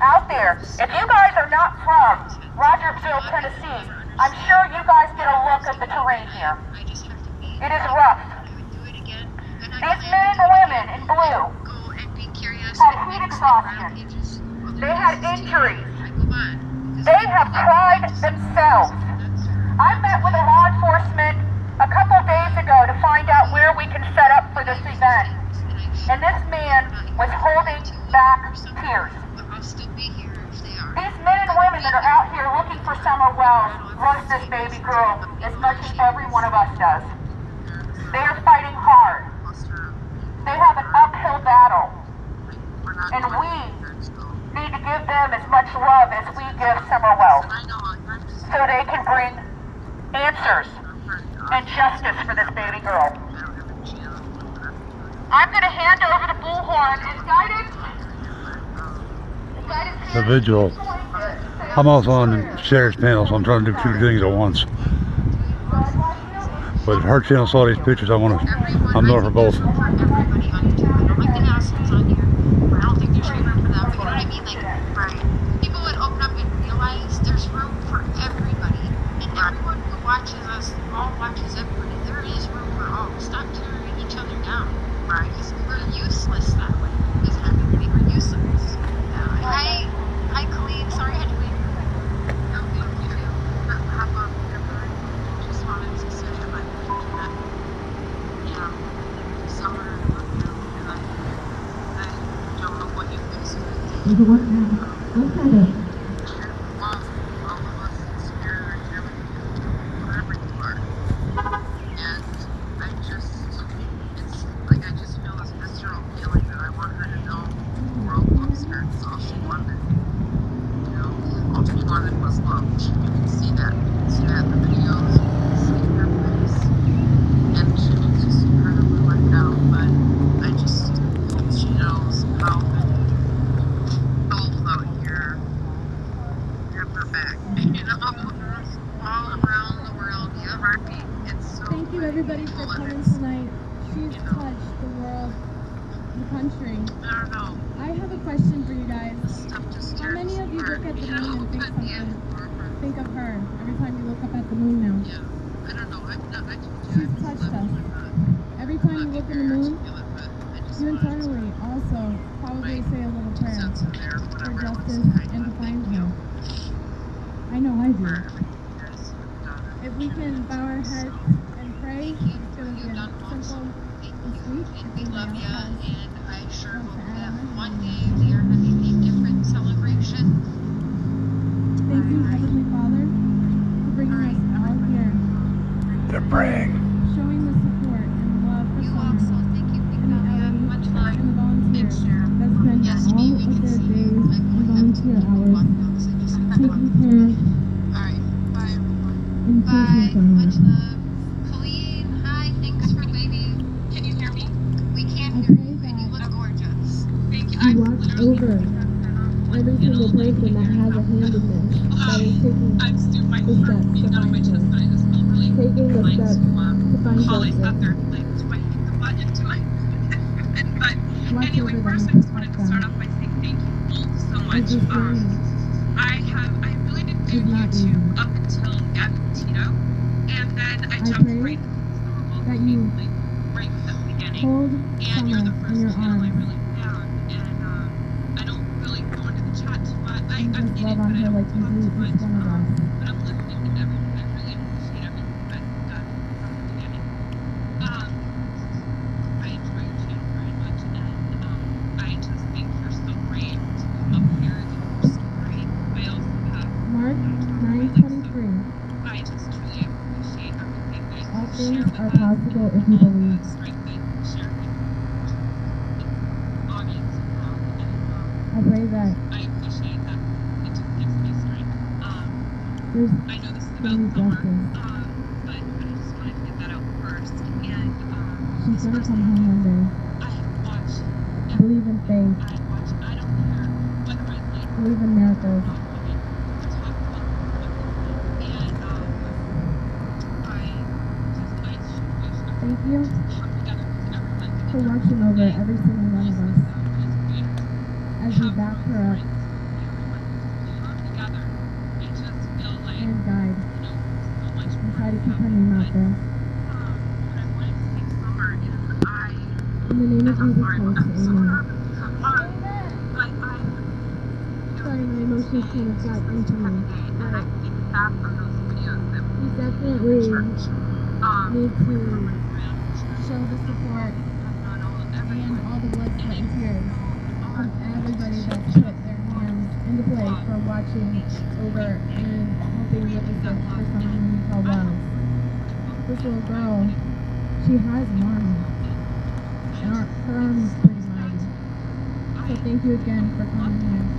out there. If you guys are not from Rogersville, Tennessee, I'm sure you guys get a look at the terrain here. It is rough. These men and women in blue had heat exhaustion. They had injuries. They have cried themselves. I met with a law enforcement a couple days ago to find out where we can set up for this event. And this man was holding back tears. These men and women that are out here looking for Summer Wells loves this baby girl as much as every one of us does. They are fighting hard. They have an uphill battle. And we need to give them as much love as we give Summer Wells so they can bring answers and justice for this baby girl. I'm going to hand over the bullhorn. Is guidance the vigil. I'm also on the sheriff's panel, so I'm trying to do two things at once. But if her channel saw these pictures, I want to, I'm there for both. Showing the support and love for you Also, thank you, and Ellie, um, much love. and volunteers sure. yes, all of their days like, and volunteer hours taking care of all right. Bye, everyone. Bye. Much love. Colleen, hi. Thanks for waving. Can you hear me? We can hear you, and you look gorgeous. Thank you. Watch over every single person that has a hand in this. That is taking. I'm stupid. Holly's got third place, but he the butt into my and, But anyway, first I just wanted to start off by saying thank you both so much. Um, I have I really didn't do you two up until Gavin Tito. I In the name of Jesus Christ, Sorry, my emotions kind of got into me. we definitely need to show the support and all the blood, sweat, and tears from everybody that put their hands into play for watching over and helping for someone who wells. This little girl, she has an army. And our, her army's pretty mighty. So thank you again for coming here.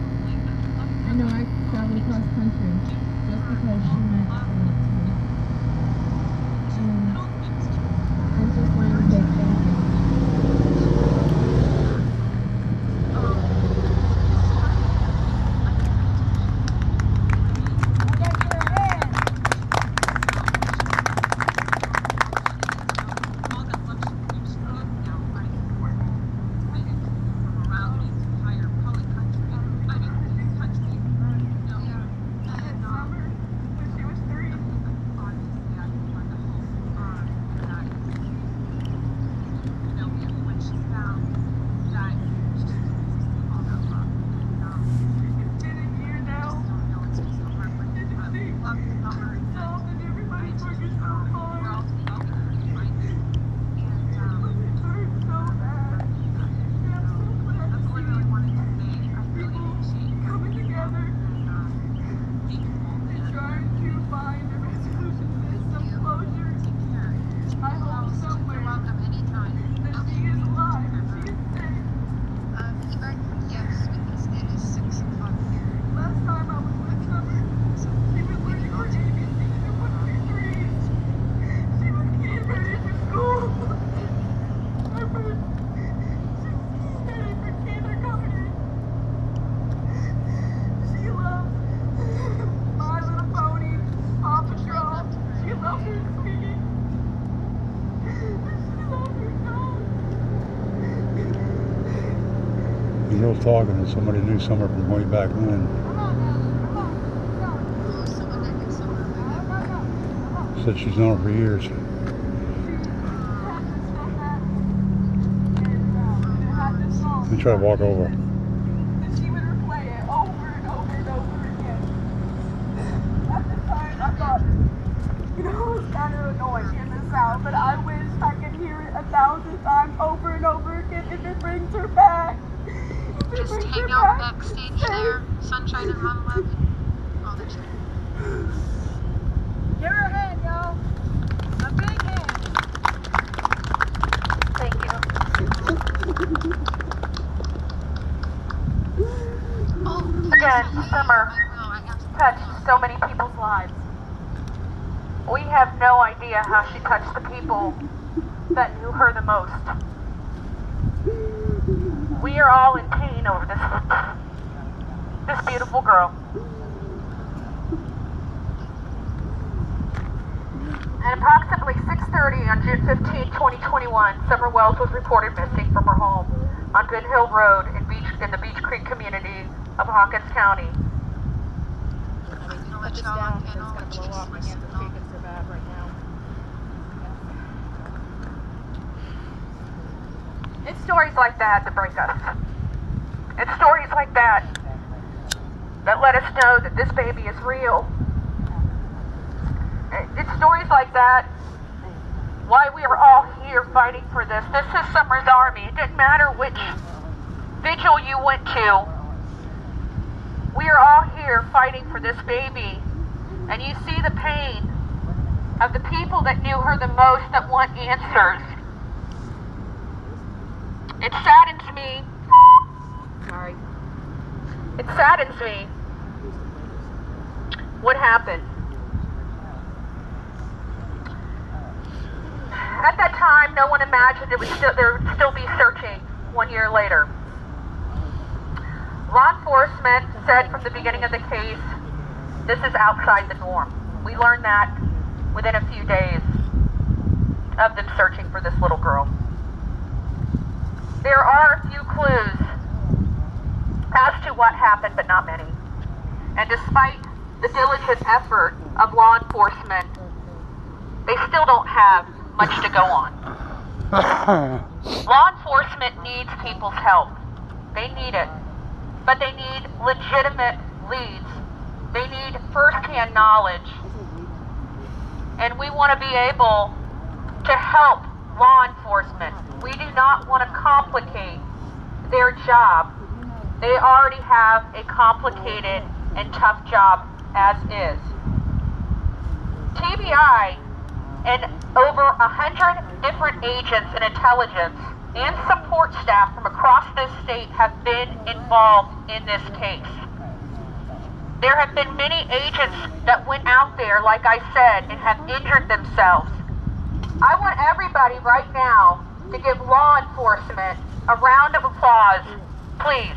I know I traveled across country just because she meant so to me. And I just wanted to say thank you. all that luxury which is now fighting for. Fighting from around the entire public country, fighting for this country. You know, and um, when she was three, obviously I just wanted to hope um, that you know when she's found that she just receive all that love. And um, it's been a year now. Just don't know it's just so heartbreaking. But we love you, Summer. And I just um, we're all together behind you. And um, that's all I really wanted to say. I really appreciate you coming together and um, thankful and trying to find a resolution to this, some closure. take care. I hope You're somewhere welcome anytime. that she is alive and she is safe. Um, even, yes, because it is six o'clock here. Last time I was with Summer, So she was learning her ABCs and one, two, threes. She was getting ready for school. Her first, she was getting ready for kindergarten. She loves My Little Pony, Paw Patrol. She loves her sweetie. She loves her dog. Was talking to somebody knew Summer from way back when. Someone. Said she's known her for years. Let me try to walk over. And she would replay it over and over and over again. At the time, I thought, you know, it was kind of annoying in the South, but I wish I could hear it a thousand times over and over again if it brings her back. If it Just brings hang out backstage there, Sunshine and Mom 11. All the time. Give her a hand, y'all. A big hand. Thank you. Oh, Again, Summer. I will. I have to touched so many people's lives. We have no idea how she touched the people that knew her the most. We are all in pain over this this beautiful girl. At approximately 6:30 on June 15, 2021, Summer Wells was reported missing from her home on Good Hill Road in Beech in the Beech Creek community of Hawkins County. I'm gonna let y'all on panel and just listen to all so bad right now. It's stories like that that break us. It's stories like that that let us know that this baby is real. It's stories like that why we are all here fighting for this. This is Summer's Army. It didn't matter which vigil you went to. We are all here fighting for this baby. And you see the pain of the people that knew her the most that want answers. It saddens me. It saddens me what happened. At that time, no one imagined it would still there would still be searching one year later. Law enforcement said from the beginning of the case, this is outside the norm. We learned that within a few days of them searching for this little girl. There are a few clues as to what happened, but not many. And despite the diligent effort of law enforcement, they still don't have much to go on. Law enforcement needs people's help. They need it. But they need legitimate leads. They need firsthand knowledge. And we want to be able to help law enforcement. We do not want to complicate their job. They already have a complicated and tough job as is. TBI and over a hundred different agents in intelligence and support staff from across this state have been involved in this case. There have been many agents that went out there, like I said, and have injured themselves. I want everybody right now to give law enforcement a round of applause, please.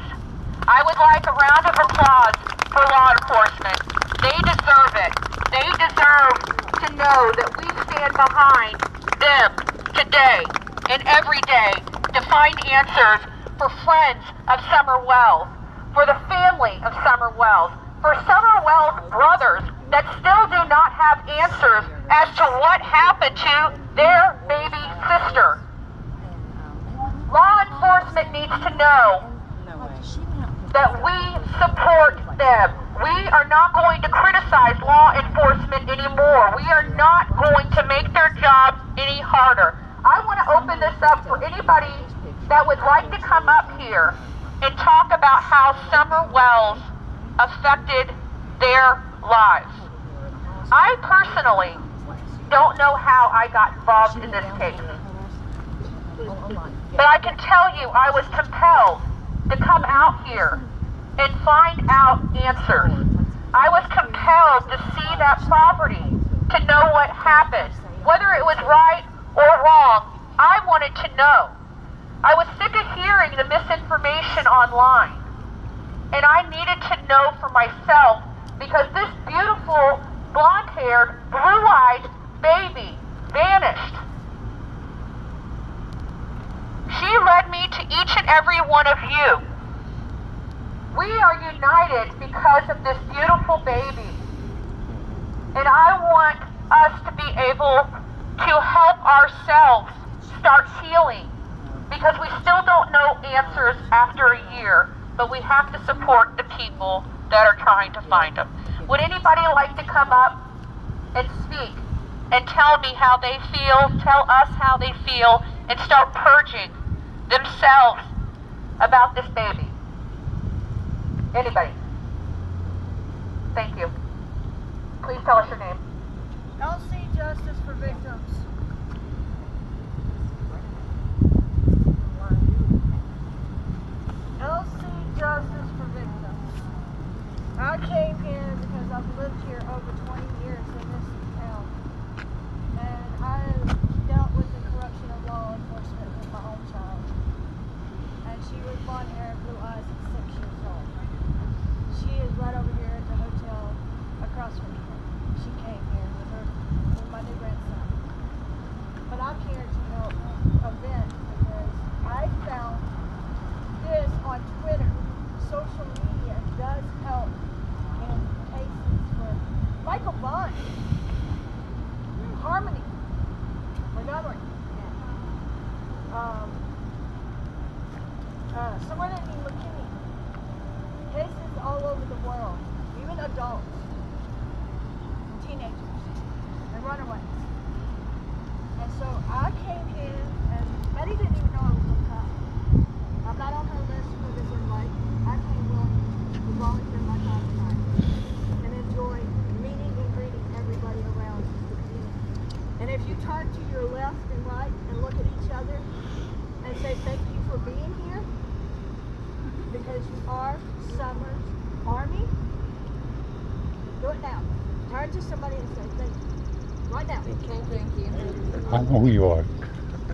I would like a round of applause for law enforcement. They deserve it. They deserve to know that we stand behind them today and every day to find answers for friends of Summer Wells, for the family of Summer Wells, for Summer Wells brothers that still do not have answers as to what happened to their baby sister. Law enforcement needs to know that we support them. We are not going to criticize law enforcement anymore. We are not going to make their job any harder. I want to open this up for anybody that would like to come up here and talk about how Summer Wells affected their lives. I personally don't know how I got involved in this case. But I can tell you I was compelled to come out here and find out answers. I was compelled to see that property, to know what happened. Whether it was right or wrong, I wanted to know. I was sick of hearing the misinformation online. And I needed to know for myself because this beautiful, blonde haired, blue eyed baby vanished. She led me to each and every one of you. We are united because of this beautiful baby. And I want us to be able to help ourselves start healing because we still don't know answers after a year, but we have to support the people that are trying to find them. Would anybody like to come up and speak and tell me how they feel, tell us how they feel, and start purging themselves about this baby? Anybody? Thank you. Please tell us your name. LC Justice for Victims. LC Justice for Victims. I came here because I've lived here over 20 years in this town. And I have dealt with the corruption of law enforcement with my own child. And she was blonde hair, blue eyes, and six years old. She is right over here at the hotel across from here. She came here with her with my new grandson. But I'm here to help event because I found this on Twitter. Social media does help in cases for Michael Bond, Harmony, Montgomery, um, uh, Serenity McKinney. Cases all over the world, even adults, teenagers, and runaways. And so I came here, and Betty didn't even know I was going to come. I'm not on her list for this invite. I came willing to volunteer my time tonight and enjoy meeting and greeting everybody around the community. And if you turn to your left and right and look at each other and say thank you for being here, because you are Summer's Army, do it now. Turn to somebody and say thank you. Right now. I know who you are.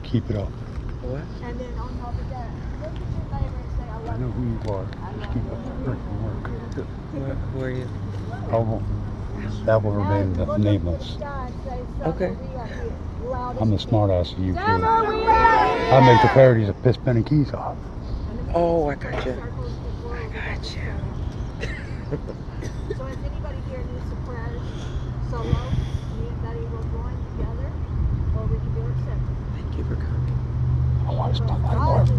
Keep it up. And then on top of that, look at your neighbor and say, I I know who you are. Just keep up the freaking work. Where, who are you? I won't. That will remain Now, nameless. to the sky and say, Summer, Okay. we are here. Loud I'm the as smart ass of you two. Summer, we. I make the parodies of piss penny keys off. Oh, I got you. Circles the world I got without you. So has anybody hear new surprise solo. Me and Daddy will join together, or we can do it separate. Thank you for coming. I want to spend my I'll life. just hear it. Before we set up, I didn't know that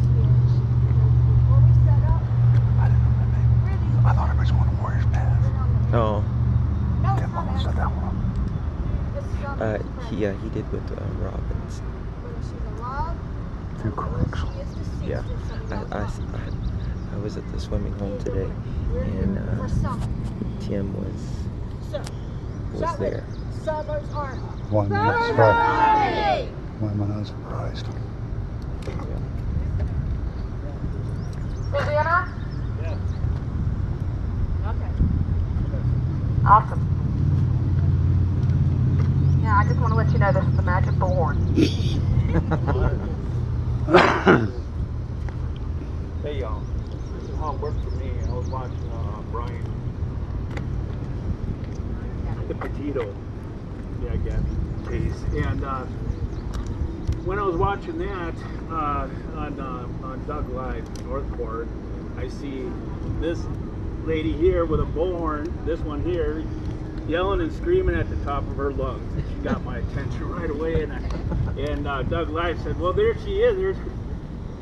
name. I thought everybody's going to Warriors Pass. put on the Oh, No, That it's not that one. This uh, he, yeah, he did with uh, Robbins. Whether she's Through or whether crooks. she is deceased, Yeah, I, I. I, I was at the swimming hole today, and here uh. Tim was was there. Summer's army. Why am I not surprised? Why am I not surprised? Susanna? Okay. Awesome. Yeah, I just want to let you know this is the magic bullhorn. Hey y'all, this is how it worked for me. I was watching uh, Brian the Petito, yeah, Gabby case, and uh, when I was watching that uh, on uh, on Doug Live Northport, I see this lady here with a bullhorn, this one here, yelling and screaming at the top of her lungs. And she got my attention right away, and I, and uh, Doug Live said, "Well, there she is. There's."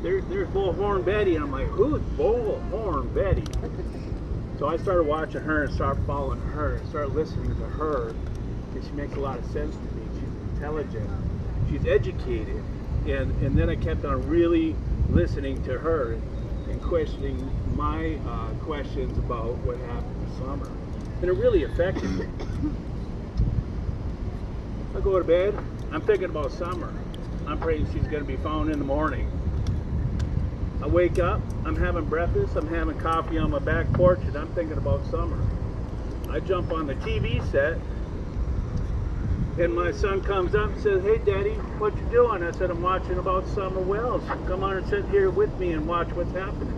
there, there's Bullhorn Betty. And I'm like, who's Bullhorn Betty? So I started watching her and started following her and started listening to her. And she makes a lot of sense to me. She's intelligent. She's educated. And, and then I kept on really listening to her and questioning my uh, questions about what happened this summer. And it really affected me. I go to bed, I'm thinking about summer. I'm praying she's going to be found in the morning. I wake up, I'm having breakfast, I'm having coffee on my back porch, and I'm thinking about summer. I jump on the TV set, and my son comes up and says, Hey, Daddy, what you doing? I said, I'm watching about Summer Wells. Come on and sit here with me and watch what's happening.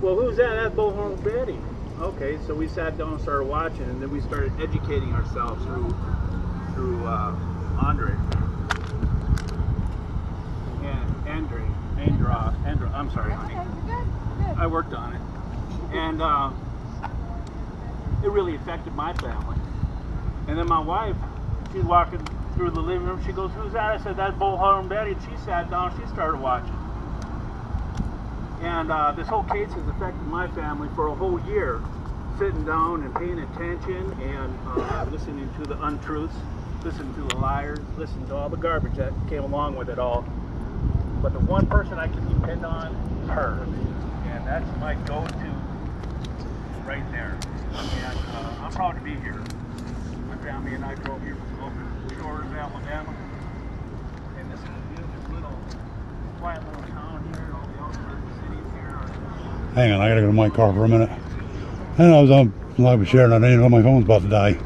Well, who's that? That's Bullhorn Betty. Okay, so we sat down and started watching, and then we started educating ourselves through through uh, Andre. And Andre, Andra, Andra, I'm sorry, honey. Okay, you're good. I worked on it. And uh, it really affected my family. And then my wife, she's walking through the living room. She goes, Who's that? I said, That's Bullhorn Betty. And she sat down, she started watching. And uh, this whole case has affected my family for a whole year. Sitting down and paying attention and uh, listening to the untruths, listening to the liars, listening to all the garbage that came along with it all. But the one person I can depend on is her. And that's my go-to right there. And uh, I'm proud to be here. My family and I drove here Shores, Alabama. And this is a beautiful little, quiet little town here. All the outskirts cities here Hang on, I gotta go to my car for a minute. And I was on live with Sharon, I didn't know my phone's about to die.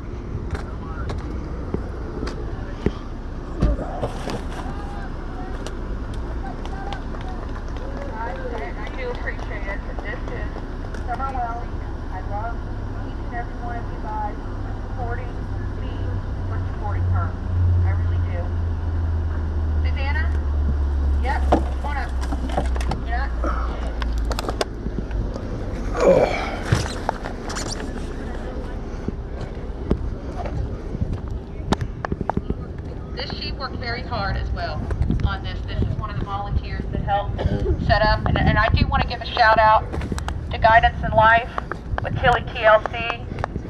I, I do appreciate it. This is Summer Welling. I love each and every one of you guys supporting me for supporting her. I really do. Susanna? Yep. Come on up. Yeah. This sheep worked very hard as well on this. This is one of the volunteers that helped set up. And, and I do want to give a shout out to Guidance in Life with Tilly TLC,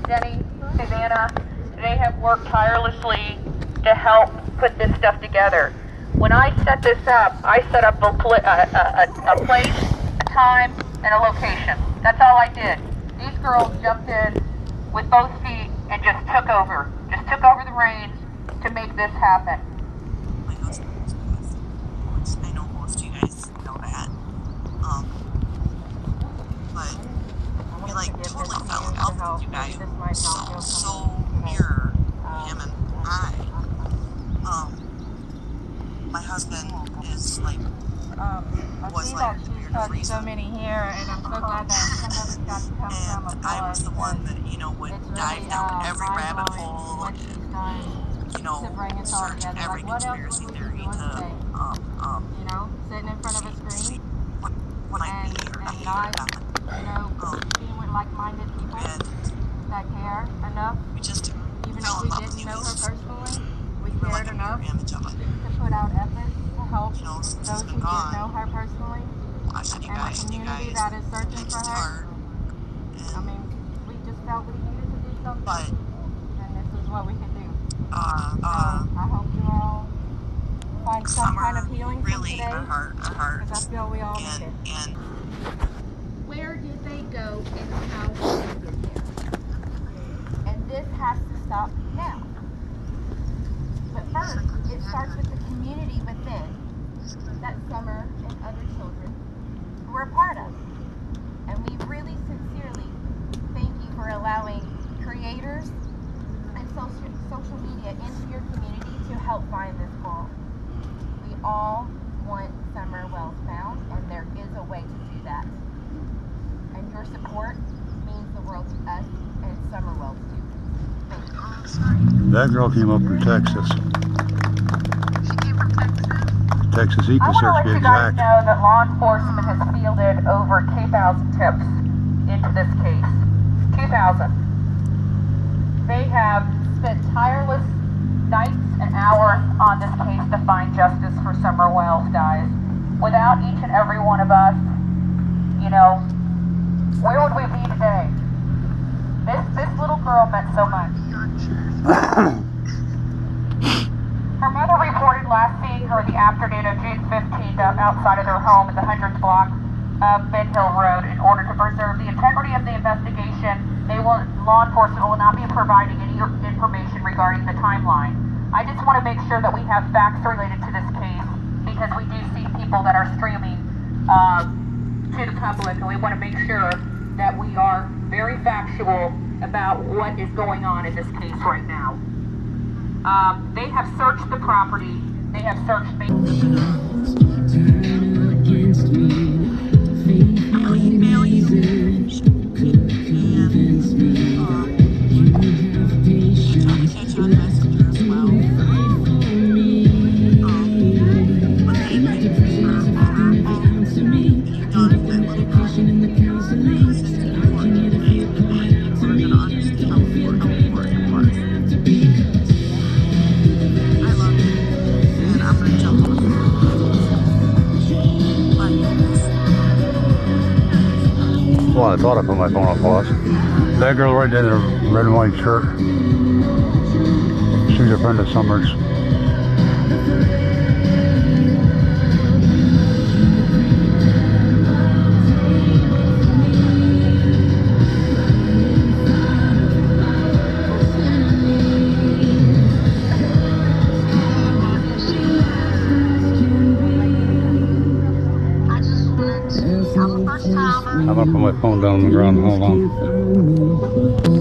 Denny, Susanna. They have worked tirelessly to help put this stuff together. When I set this up, I set up a, a, a, a place, a time, and a location. That's all I did. These girls jumped in with both feet and just took over. Just took over the reins to make this happen. my husband's with, which I know most of you guys know that. Um, but we like totally fell in love with you guys. So, so near him and I. Um, my husband is like, um, was like weird reason. many here, and I'm so glad that some of got to come And I was the one that, you know, would dive down every rabbit hole and, you know, search every conspiracy theory to, um, um, You know, sitting in front of a screen what, what I and, need or and need or not, you know, Um, like-minded people and that care enough, We just even if we didn't know her personally, we like cared a enough mirror image of it. to put out effort to help You know, those who been did know her personally and guys and community guys that is searching for her. I mean, we just felt we needed to do something, but, and this is what we could do. uh, So uh, I hope you all find some kind of healing really, today, our heart, our hearts. because I feel we all And, need it. Where did they go and how did they get there? And this has to stop now. But first, it starts with the community within that Summer and other children were a part of. And we really sincerely thank you for allowing creators and social, social media into your community to help find this girl. We all want Summer Wells found, and there is a way to do that. And your support means the world to us and Summer Wells too. Thank you. That girl came up from Texas. She came from Texas. Texas I want to EcoSearch let to be you guys exact. know that law enforcement has fielded over 2,000 tips into this case. 2,000. They have spent tireless nights and hours on this case to find justice for Summer Wells, guys. Without each and every one of us, you know, where would we be today? This this little girl meant so much. Her mother reported last seeing her the afternoon of June 15th outside of their home in the hundreds block of Ben Hill Road. In order to preserve the integrity of the investigation, they will law enforcement will not be providing any information regarding the timeline. I just want to make sure that we have facts related to this case because we do see people that are streaming uh, to the public, and we want to make sure that we are very factual about what is going on in this case right now. Um, they have searched the property. They have searched. I'll thought I put my phone on pause. That girl right there in the red and white shirt. She's a friend of Summers. Down on the ground. Hold on.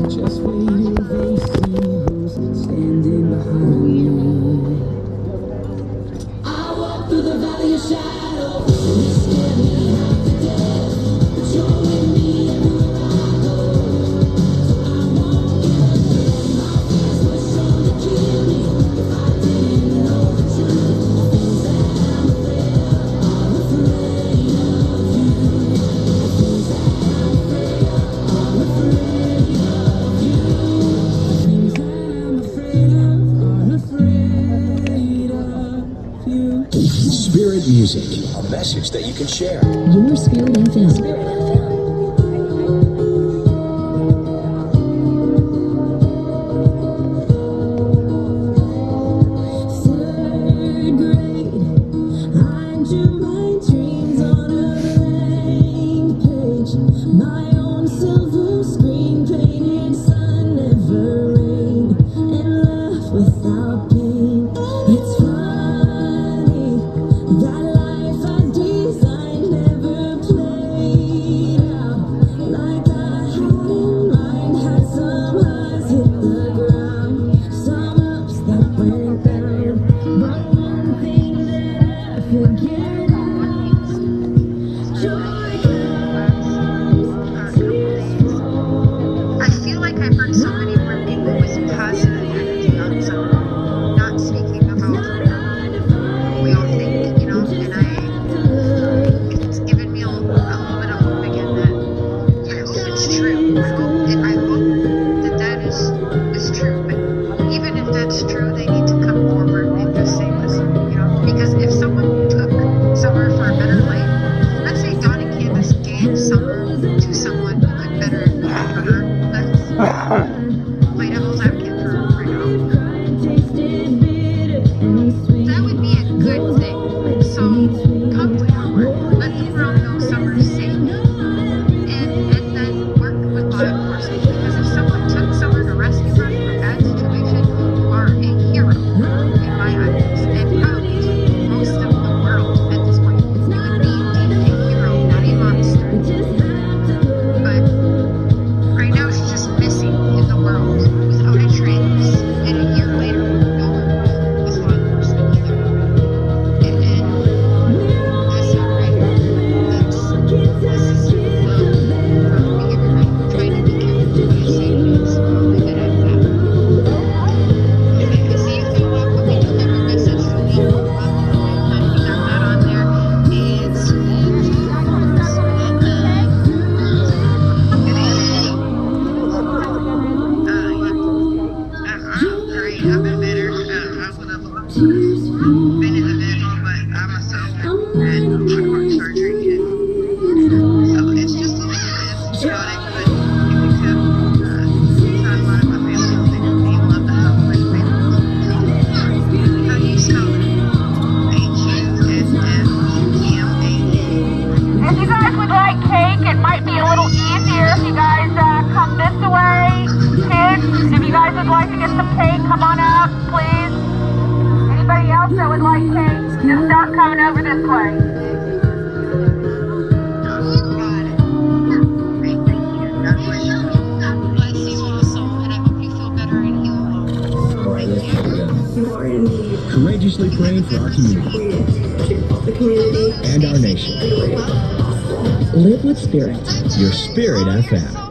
in need. Courageously praying for our community. The community. And our nation. Live with Spirit. Your Spirit FM.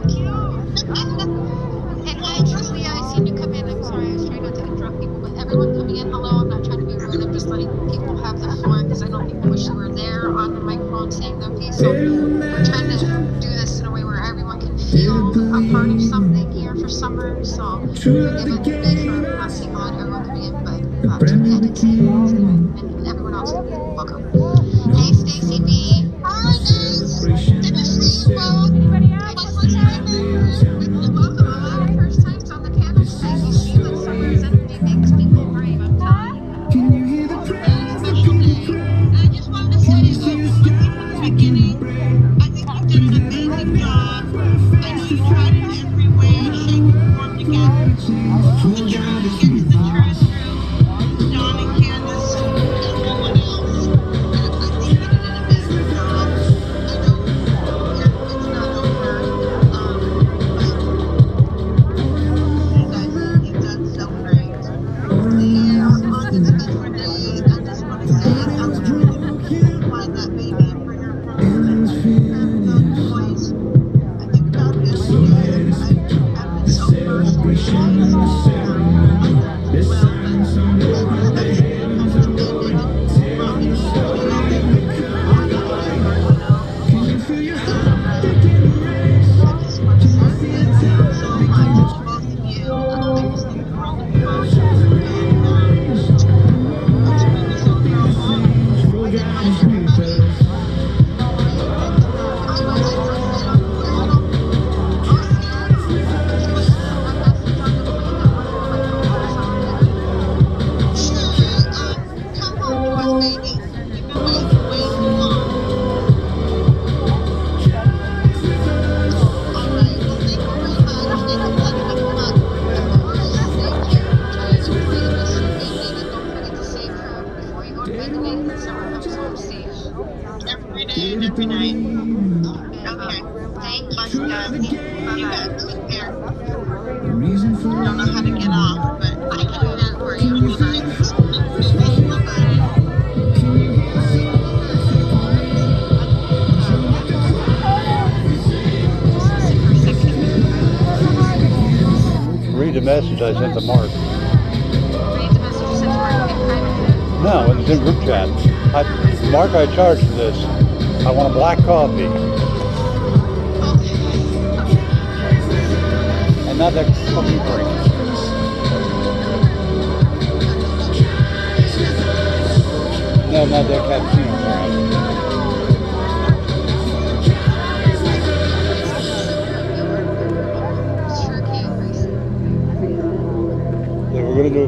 does at the market.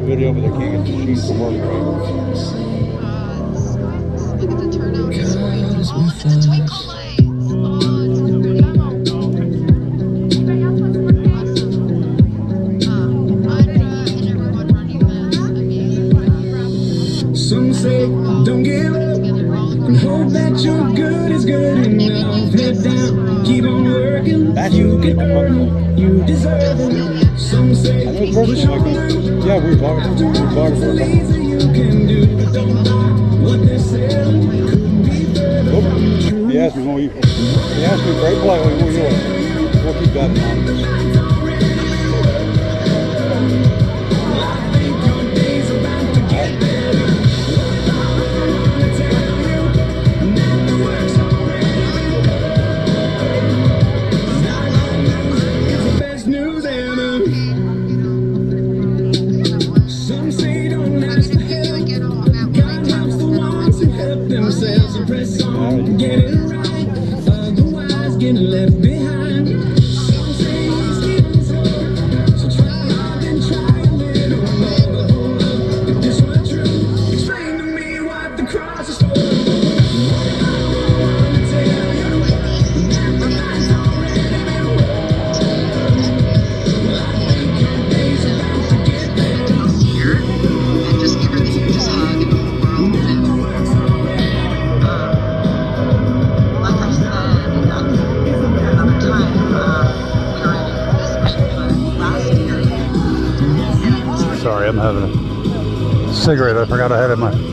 video, but they can't get the sheet to work right.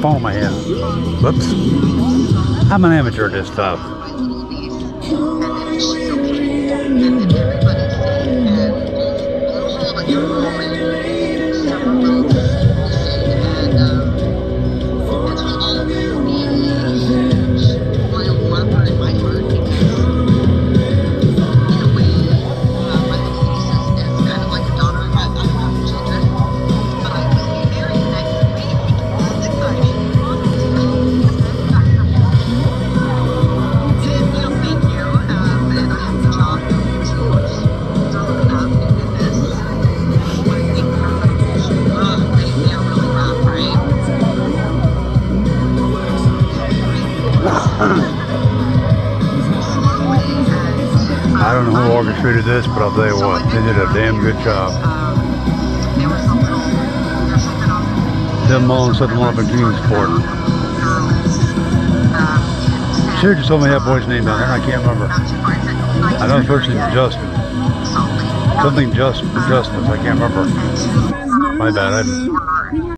phone in my hand. Whoops. I'm an amateur at this stuff. said the one up in Kingsport. just told me that boy's name down there. I can't remember. I know his first name is Justin. Something just, Justice. I can't remember. My bad. I